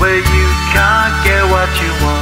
where you can't get what you want.